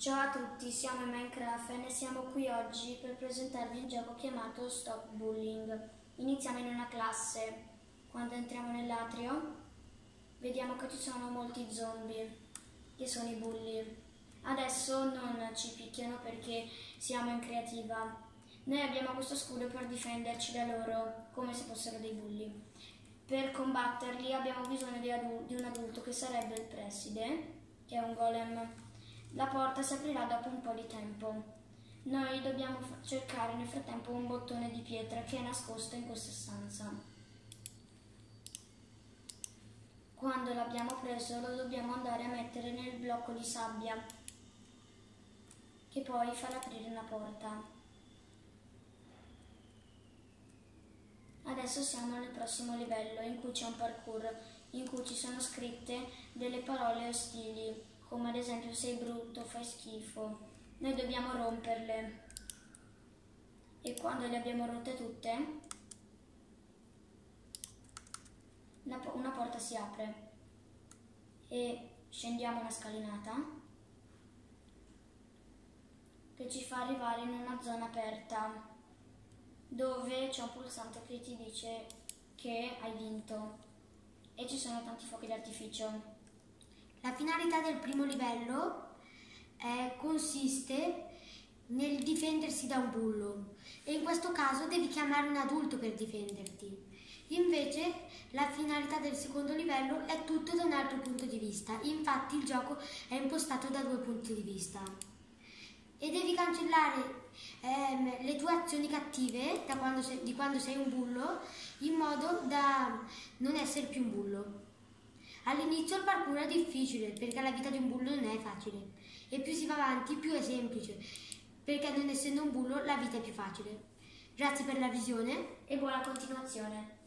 Ciao a tutti, siamo in Minecraft e siamo qui oggi per presentarvi un gioco chiamato Stop Bullying. Iniziamo in una classe. Quando entriamo nell'atrio vediamo che ci sono molti zombie, che sono i bulli. Adesso non ci picchiano perché siamo in creativa. Noi abbiamo questo scudo per difenderci da loro, come se fossero dei bulli. Per combatterli abbiamo bisogno di, di un adulto che sarebbe il preside, che è un golem la porta si aprirà dopo un po' di tempo. Noi dobbiamo cercare nel frattempo un bottone di pietra che è nascosto in questa stanza. Quando l'abbiamo preso lo dobbiamo andare a mettere nel blocco di sabbia che poi farà aprire una porta. Adesso siamo nel prossimo livello in cui c'è un parkour in cui ci sono scritte delle parole ostili come ad esempio sei brutto, fai schifo. Noi dobbiamo romperle e quando le abbiamo rotte tutte una porta si apre e scendiamo una scalinata che ci fa arrivare in una zona aperta dove c'è un pulsante che ti dice che hai vinto e ci sono tanti fuochi d'artificio. La finalità del primo livello eh, consiste nel difendersi da un bullo e in questo caso devi chiamare un adulto per difenderti. Invece la finalità del secondo livello è tutto da un altro punto di vista, infatti il gioco è impostato da due punti di vista. E devi cancellare ehm, le tue azioni cattive quando sei, di quando sei un bullo in modo da non essere più un bullo. All'inizio il parkour è difficile perché la vita di un bullo non è facile e più si va avanti più è semplice perché non essendo un bullo la vita è più facile. Grazie per la visione e buona continuazione.